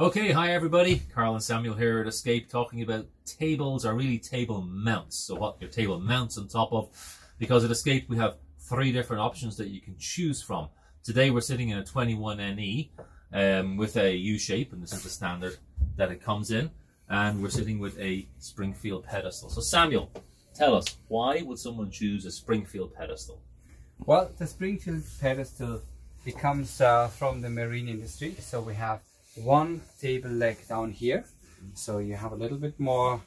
Okay, hi everybody. Karl and Samuel here at Escape talking about tables or really table mounts. So what your table mounts on top of. Because at Escape we have three different options that you can choose from. Today we're sitting in a 21NE um, with a U-shape and this is the standard that it comes in. And we're sitting with a Springfield pedestal. So Samuel, tell us, why would someone choose a Springfield pedestal? Well, the Springfield pedestal, it comes uh, from the marine industry. So we have one table leg down here. So you have a little bit more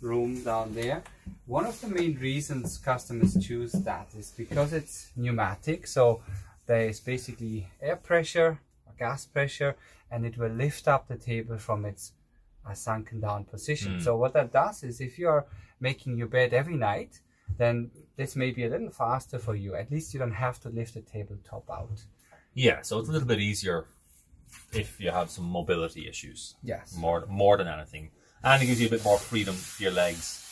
room down there. One of the main reasons customers choose that is because it's pneumatic. So there is basically air pressure, or gas pressure, and it will lift up the table from its uh, sunken down position. Mm. So what that does is if you are making your bed every night, then this may be a little faster for you. At least you don't have to lift the tabletop out. Yeah, so it's a little bit easier if you have some mobility issues. Yes. More more than anything. And it gives you a bit more freedom for your legs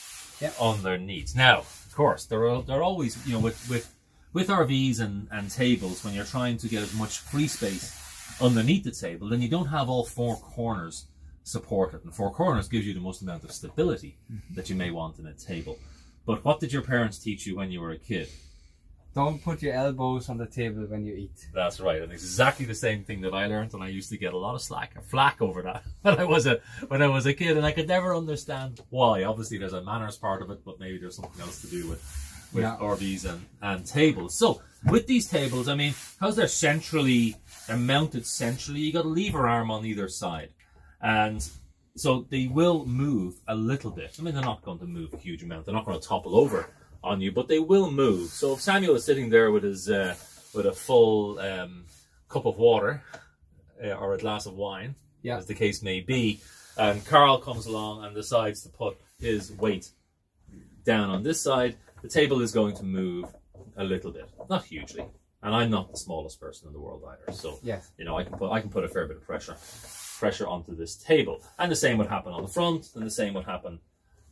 yeah. underneath. Now, of course, there are there are always, you know, with with with RVs and, and tables, when you're trying to get as much free space underneath the table, then you don't have all four corners supported. And four corners gives you the most amount of stability mm -hmm. that you may want in a table. But what did your parents teach you when you were a kid? Don't put your elbows on the table when you eat. That's right, and exactly the same thing that I learned, and I used to get a lot of slack or flack over that when I was a when I was a kid, and I could never understand why. Obviously, there's a manners part of it, but maybe there's something else to do with with yeah. RVs and and tables. So with these tables, I mean, because they're centrally they're mounted centrally, you got a lever arm on either side, and so they will move a little bit. I mean, they're not going to move a huge amount. They're not going to topple over on you, but they will move. So if Samuel is sitting there with his uh, with a full um, cup of water uh, or a glass of wine, yeah. as the case may be, and Karl comes along and decides to put his weight down on this side, the table is going to move a little bit, not hugely. And I'm not the smallest person in the world either, so yes. you know I can put I can put a fair bit of pressure pressure onto this table. And the same would happen on the front, and the same would happen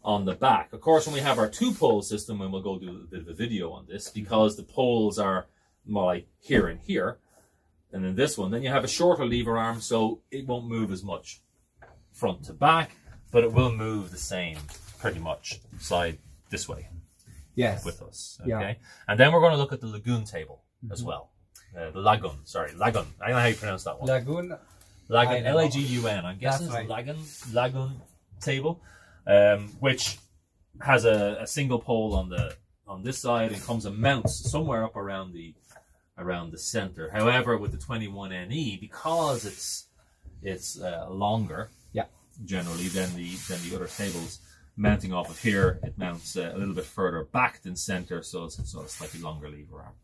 on the back. Of course, when we have our two pole system, and we'll go do a bit of a video on this, because the poles are more like here and here, and then this one, then you have a shorter lever arm, so it won't move as much front to back, but it will move the same pretty much side this way. Yes. With us. Okay. Yeah. And then we're going to look at the Lagun table mm -hmm. as well. Uh, the Lagun, sorry, Lagun. I don't know how you pronounce that one. Lagun. Lagun, L-A-G-U-N. I'm guessing right. Lagun, Lagun table um, which has a, a, single pole on the on this side and comes and mounts somewhere up around the around the center. However, with the 21NE, because it's it's uh, longer, yeah, generally than the than the other tables, mounting off of here, it mounts uh, a little bit further back than center, so it's, it's a slightly longer lever arm.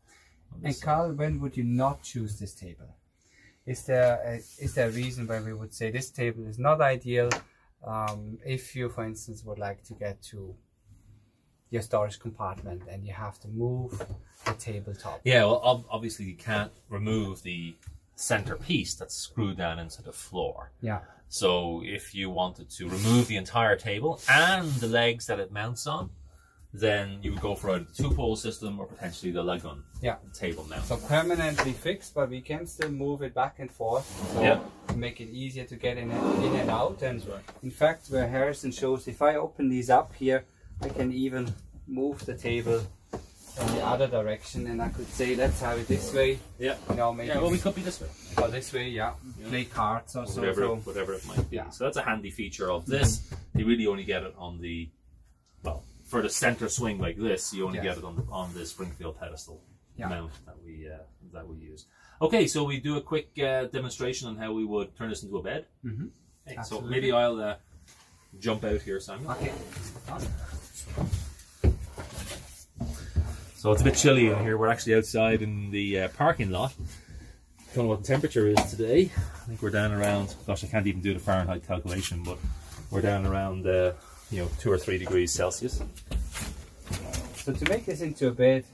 And Karl, when would you not choose this table? Is there a, is there a reason why we would say this table is not ideal? Um, if you, for instance, would like to get to your storage compartment and you have to move the tabletop. Yeah, well, obviously you can't remove the center piece that's screwed down into the floor. Yeah. So if you wanted to remove the entire table and the legs that it mounts on, then you would go for a two-pole system or potentially the Lagun yeah. The table mount. So permanently fixed, but we can still move it back and forth so yeah. to make it easier to get in and, in and out. And right. in fact, where Harrison shows, if I open these up here, I can even move the table in the other direction and I could say let's have it this way. Yeah. You know, maybe yeah, well we could be this way. Or this way, yeah. yeah. Play cards or whatever, so. Whatever it might be. Yeah. So that's a handy feature of this. You really only get it on the well, for the center swing like this, you only yes. get it on the, on the Springfield pedestal yeah. mount that we uh, that we use. Okay, so we do a quick uh, demonstration on how we would turn this into a bed. Mm -hmm. okay, so maybe I'll uh, jump out here, Simon. Okay. So it's a bit chilly in here. We're actually outside in the uh, parking lot. I don't know what the temperature is today. I think we're down around. Gosh, I can't even do the Fahrenheit calculation, but we're down around uh, you know, two or three degrees Celsius. So to make this into a bed,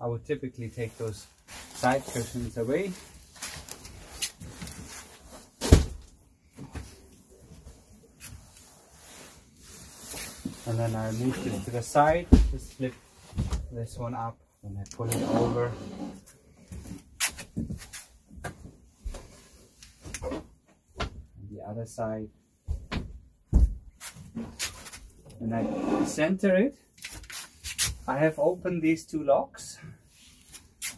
I would typically take those side cushions away. And then I move this to the side, just flip this one up and I pull it over. The other side. And I center it. I have opened these two locks.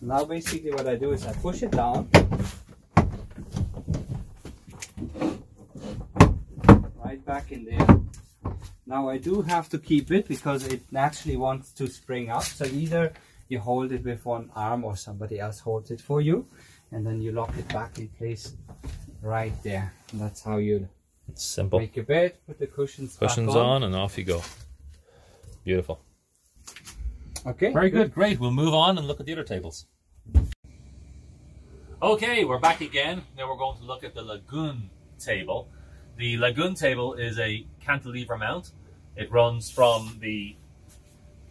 Now basically what I do is I push it down. Right back in there. Now I do have to keep it because it naturally wants to spring up. So either you hold it with one arm or somebody else holds it for you and then you lock it back in place right there. And that's how you It's simple. make your bed, put the cushions back Cushions on and off you go. Beautiful. Okay. Very good, great. We'll move on and look at the other tables. Okay, we're back again. Now we're going to look at the Lagun table. The Lagun table is a cantilever mount. It runs from the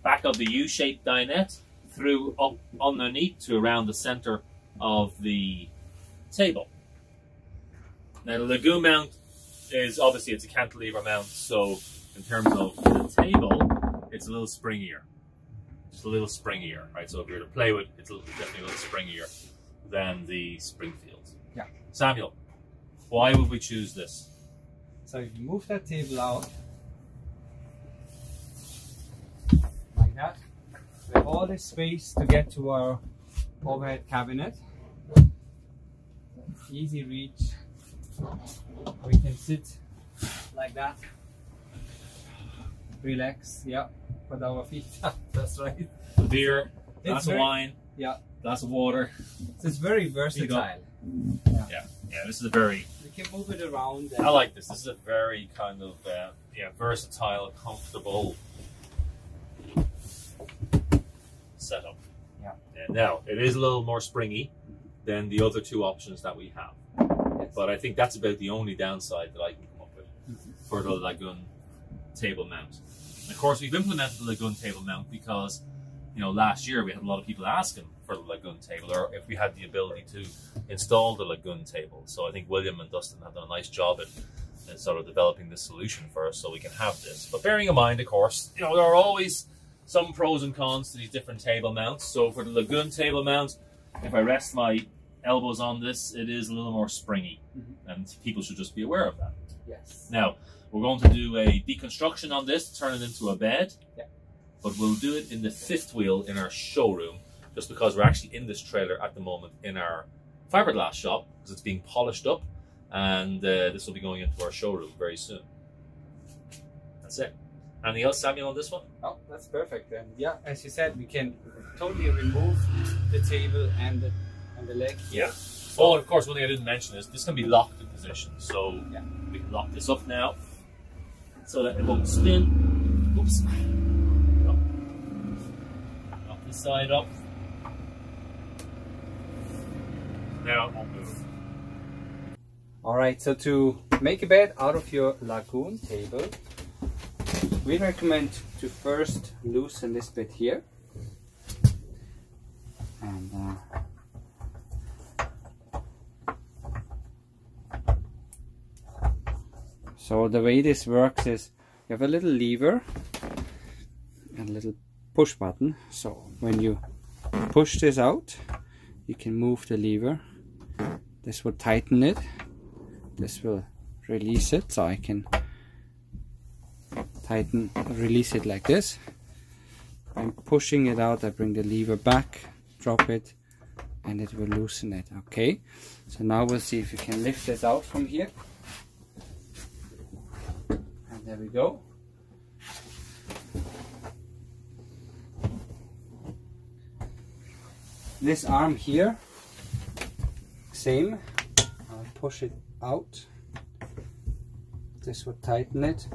back of the U-shaped dinette through up underneath to around the center of the table. Now the Lagun mount is obviously it's a cantilever mount, so in terms of the table, it's a little springier just a little springier, right? So if you're to play with, it's a, definitely a little springier than the Springfield. Yeah. Samuel, why would we choose this? So if you move that table out like that, we have all this space to get to our overhead cabinet. Easy reach. We can sit like that. Relax, yeah. Put our feet up, that's right. Beer, It's glass very- of wine, Yeah, of water. so it's very versatile. Yeah, yeah. This is a very. We can move it around. I like this. This is a very kind of uh, yeah versatile, comfortable setup. Yeah. now it is a little more springy than the other two options that we have. But I think that's about the only downside that I can come up with Mhm. for the Lagun table mount. And of course, we've implemented the Lagun table mount because, you know, last year we had a lot of people asking for the Lagun table or if we had the ability to install the Lagun table. So I think William and Dustin have done a nice job at, at sort of developing this solution for us so we can have this. But bearing in mind, of course, you know, there are always some pros and cons to these different table mounts. So for the Lagun table mount, if I rest my elbows on this, it is a little more springy, Mhm. and people should just be aware of that. yes. Now, we're going to do a deconstruction on this, turn it into a bed, Yeah. but we'll do it in the fifth wheel in our showroom, just because we're actually in this trailer at the moment in our fiberglass shop, because it's being polished up, and uh, this will be going into our showroom very soon. That's it. Anything else, Samuel, on this one? Oh, that's perfect. And yeah, as you said, we can totally remove the table and the and the leg here. Yeah. Oh, of course, one thing I didn't mention is this can be locked in position. So Yeah. we can lock this up now so that it won't spin. Oops. Lock this side up. Now it won't move. All right. So to make a bed out of your Lagun table, we recommend to first loosen this bit here. And uh, so the way this works is you have a little lever and a little push button. So when you push this out, you can move the lever. This will tighten it. This will release it. So I can tighten, release it like this. I'm pushing it out. I bring the lever back, drop it, and it will loosen it. Okay. So now we'll see if we can lift this out from here. There we go. This arm here, same. I'll push it out. This would tighten it.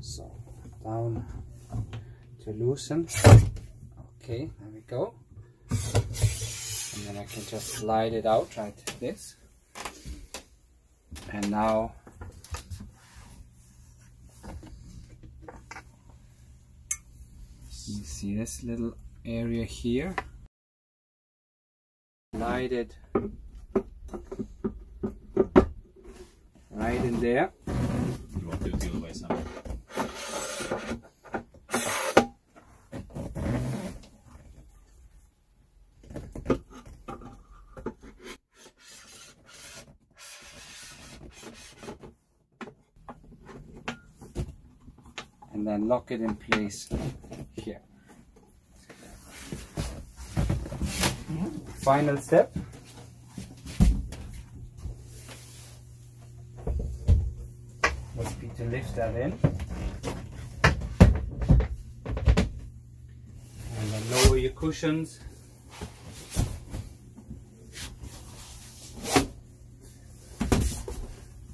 So down to loosen. Okay, there we go. And then I can just slide it out right this. And now you see this little area here. Lighted. Right in there. You want to do and then lock it in place. Final step. Would be to lift that in. And then lower your cushions.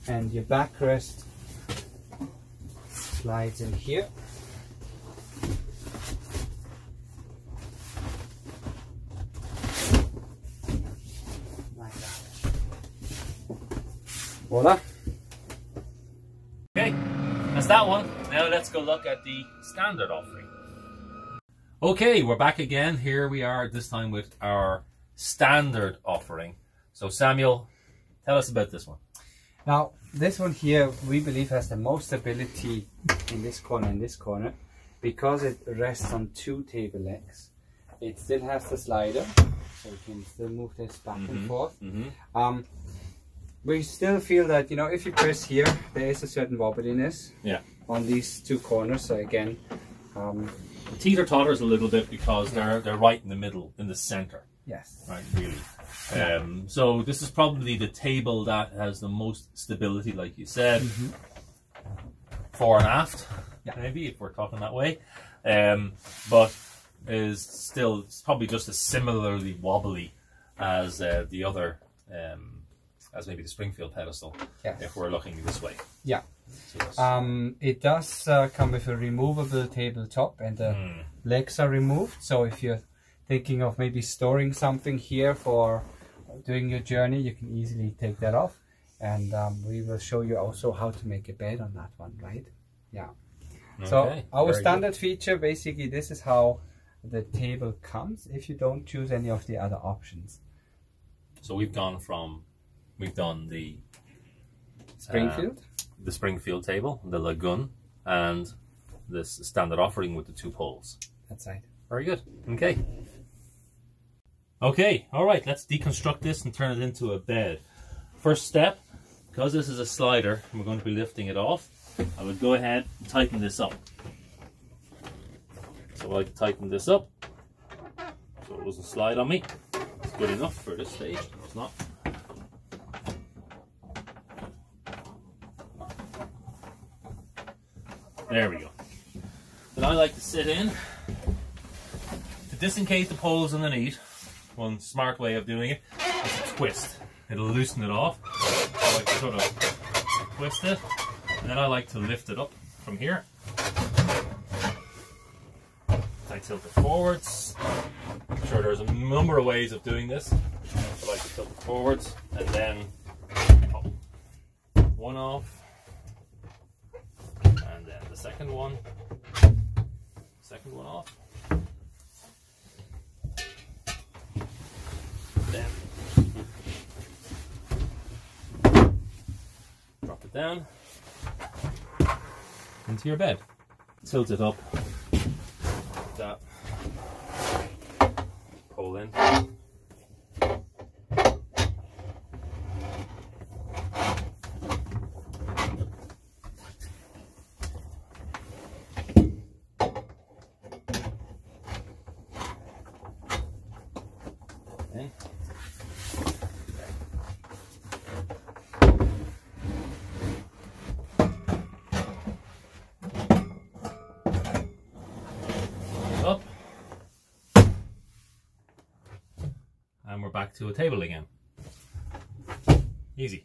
And your backrest slides in here. Like that. Voila. Okay, that's that one. Now let's go look at the standard offering. Okay, we're back again. Here we are this time with our standard offering. So Samuel, tell us about this one. Now, this one here, we believe has the most stability in this corner and this corner because it rests on two table legs. It still has the slider, so you can still move this back and Mhm. forth. Mm-hmm. Um, we still feel that, you know, if you press here, there is a certain wobbliness Yeah. on these two corners. So again, um, Teeter totters a little bit because they're they're right in the middle, in the center, yes. right? Really. Um, so this is probably the table that has the most stability, like you said, fore and aft, Yeah. maybe if we're talking that way. Um, but is still it's probably just as similarly wobbly as uh, the other, um, as maybe the Springfield pedestal, Yes. if we're looking this way. Yeah. So Um, it does uh, come with a removable tabletop and the Hmm. legs are removed. So if you're thinking of maybe storing something here for doing your journey, you can easily take that off. And um, we will show you also how to make a bed on that one, right? Yeah. Okay. So our very good. standard feature, basically, this is how the table comes if you don't choose any of the other options. So we've gone from, we've done the Springfield. Uh, the Springfield table, the Lagun, and this standard offering with the two poles. That's right. Very good. Okay. Okay, all right, let's deconstruct this and turn it into a bed. First step, because this is a slider, and we're going to be lifting it off, I would go ahead and tighten this up. So I tighten this up so it doesn't slide on me. It's good enough for this stage. It's not. There we go. Then I like to sit in to disencase the poles underneath. One smart way of doing it is to twist. It'll loosen it off. I like to sort of twist it, and then I like to lift it up from here. I tilt it forwards. I'm sure there's a number of ways of doing this. I like to tilt it forwards and then pop one off, second one, second one off. Then drop it down into your bed. Tilt it up. like That pull in. In. Up. And we're back to a table again. Easy.